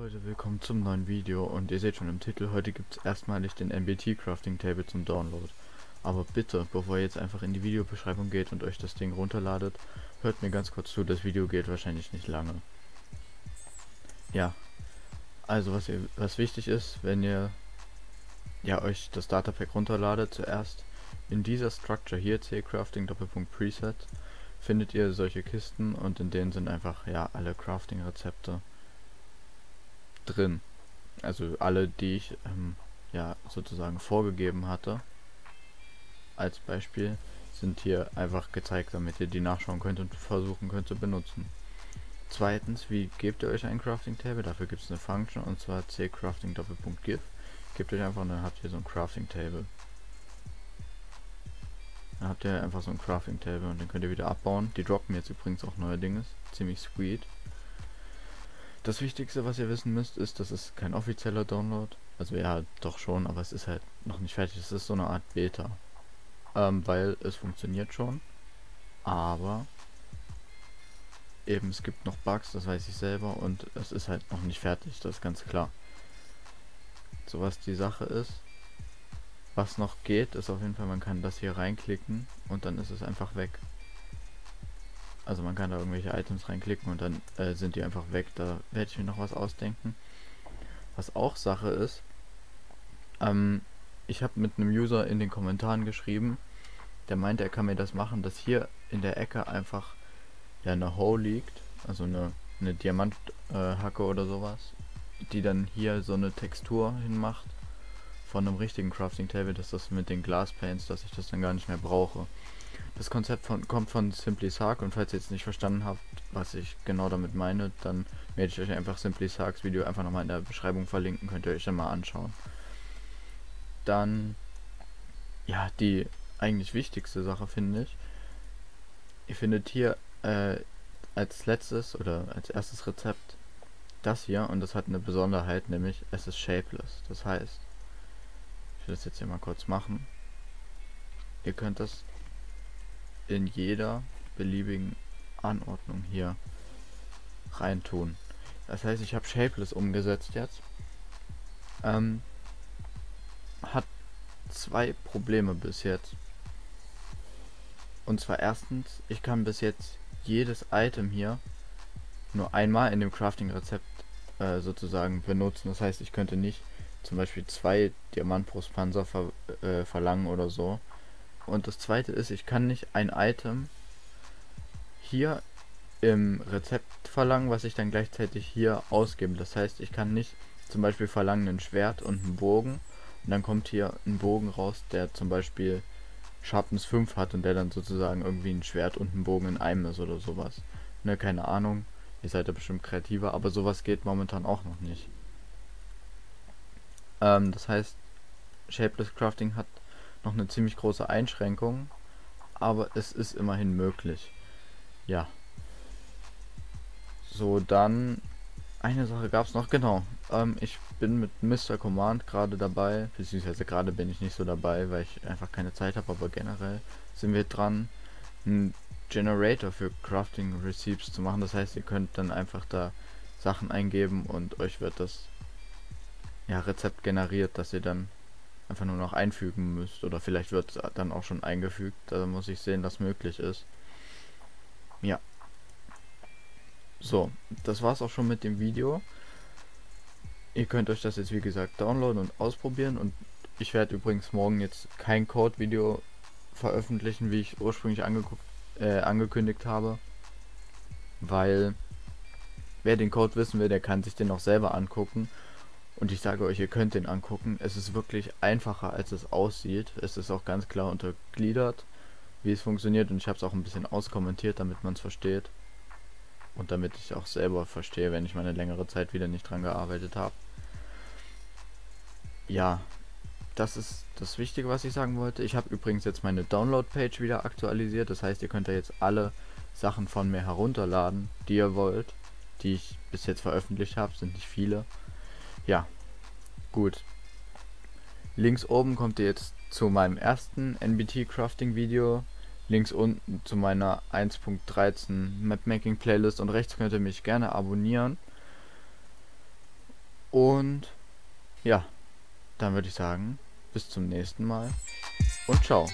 Leute, willkommen zum neuen Video und ihr seht schon im Titel, heute gibt es erstmalig den NBT Crafting Table zum Download. Aber bitte, bevor ihr jetzt einfach in die Videobeschreibung geht und euch das Ding runterladet, hört mir ganz kurz zu, das Video geht wahrscheinlich nicht lange. Ja, also was, ihr, was wichtig ist, wenn ihr ja euch das Datapack runterladet, zuerst in dieser Structure hier, C-Crafting Doppelpunkt Preset, findet ihr solche Kisten und in denen sind einfach ja alle Crafting Rezepte drin. Also alle, die ich ähm, ja sozusagen vorgegeben hatte. Als Beispiel sind hier einfach gezeigt, damit ihr die nachschauen könnt und versuchen könnt zu benutzen. Zweitens, wie gebt ihr euch ein Crafting Table? Dafür gibt es eine Function und zwar cCrafting Doppelpunkt give. Gebt euch einfach und dann habt ihr so ein Crafting Table. Dann habt ihr einfach so ein Crafting Table und den könnt ihr wieder abbauen. Die droppen jetzt übrigens auch neuerdings. Ziemlich sweet. Das Wichtigste, was ihr wissen müsst, ist, dass es kein offizieller Download. Also ja, doch schon, aber es ist halt noch nicht fertig. Es ist so eine Art Beta. Ähm, weil es funktioniert schon. Aber eben, es gibt noch Bugs, das weiß ich selber. Und es ist halt noch nicht fertig, das ist ganz klar. So was die Sache ist. Was noch geht, ist auf jeden Fall, man kann das hier reinklicken und dann ist es einfach weg. Also man kann da irgendwelche Items reinklicken und dann äh, sind die einfach weg. Da werde ich mir noch was ausdenken. Was auch Sache ist, ähm, ich habe mit einem User in den Kommentaren geschrieben, der meinte, er kann mir das machen, dass hier in der Ecke einfach ja eine Hole liegt, also eine, eine Diamanthacke äh, oder sowas, die dann hier so eine Textur hinmacht von einem richtigen Crafting Table, dass das mit den Glass Paints, dass ich das dann gar nicht mehr brauche. Das Konzept von, kommt von Simply Sark und falls ihr jetzt nicht verstanden habt, was ich genau damit meine, dann werde ich euch einfach Simply Sarks Video einfach nochmal in der Beschreibung verlinken, könnt ihr euch dann mal anschauen. Dann, ja, die eigentlich wichtigste Sache finde ich, ihr findet hier äh, als letztes oder als erstes Rezept das hier und das hat eine Besonderheit, nämlich es ist shapeless. Das heißt, ich will das jetzt hier mal kurz machen. Ihr könnt das in jeder beliebigen Anordnung hier reintun. Das heißt, ich habe Shapeless umgesetzt jetzt. Ähm, hat zwei Probleme bis jetzt. Und zwar erstens, ich kann bis jetzt jedes Item hier nur einmal in dem Crafting-Rezept äh, sozusagen benutzen. Das heißt, ich könnte nicht zum Beispiel zwei Diamantbrustpanzer ver äh, verlangen oder so. Und das zweite ist, ich kann nicht ein Item hier im Rezept verlangen, was ich dann gleichzeitig hier ausgebe. Das heißt, ich kann nicht zum Beispiel verlangen ein Schwert und einen Bogen und dann kommt hier ein Bogen raus, der zum Beispiel Sharpness 5 hat und der dann sozusagen irgendwie ein Schwert und ein Bogen in einem ist oder sowas. Ne, keine Ahnung. Ihr seid ja bestimmt kreativer, aber sowas geht momentan auch noch nicht. Ähm, das heißt, Shapeless Crafting hat noch eine ziemlich große Einschränkung, aber es ist immerhin möglich. Ja. So, dann eine Sache gab es noch, genau. Ähm, ich bin mit Mr. Command gerade dabei, beziehungsweise gerade bin ich nicht so dabei, weil ich einfach keine Zeit habe, aber generell sind wir dran, einen Generator für Crafting Receipts zu machen. Das heißt, ihr könnt dann einfach da Sachen eingeben und euch wird das ja, Rezept generiert, dass ihr dann einfach nur noch einfügen müsst. Oder vielleicht wird es dann auch schon eingefügt. Da muss ich sehen, was möglich ist. Ja. So, das war's auch schon mit dem Video. Ihr könnt euch das jetzt wie gesagt downloaden und ausprobieren. Und ich werde übrigens morgen jetzt kein Code-Video veröffentlichen, wie ich ursprünglich äh, angekündigt habe. Weil wer den Code wissen will, der kann sich den auch selber angucken. Und ich sage euch, ihr könnt den angucken. Es ist wirklich einfacher, als es aussieht. Es ist auch ganz klar untergliedert, wie es funktioniert. Und ich habe es auch ein bisschen auskommentiert, damit man es versteht. Und damit ich auch selber verstehe, wenn ich meine längere Zeit wieder nicht dran gearbeitet habe. Ja, das ist das Wichtige, was ich sagen wollte. Ich habe übrigens jetzt meine Download-Page wieder aktualisiert. Das heißt, ihr könnt da jetzt alle Sachen von mir herunterladen, die ihr wollt, die ich bis jetzt veröffentlicht habe. Sind nicht viele. Ja, gut. Links oben kommt ihr jetzt zu meinem ersten NBT Crafting Video. Links unten zu meiner 1.13 Mapmaking Playlist und rechts könnt ihr mich gerne abonnieren. Und ja, dann würde ich sagen, bis zum nächsten Mal und ciao.